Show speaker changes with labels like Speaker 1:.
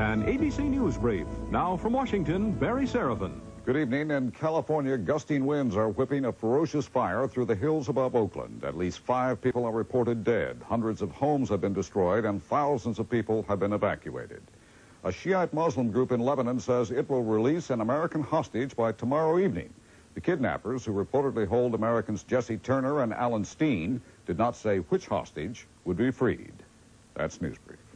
Speaker 1: An ABC News brief. Now from Washington, Barry Serafin.
Speaker 2: Good evening. In California, gusting winds are whipping a ferocious fire through the hills above Oakland. At least five people are reported dead. Hundreds of homes have been destroyed and thousands of people have been evacuated. A Shiite Muslim group in Lebanon says it will release an American hostage by tomorrow evening. The kidnappers, who reportedly hold Americans Jesse Turner and Alann Steen, did not say which hostage would be freed. That's news brief.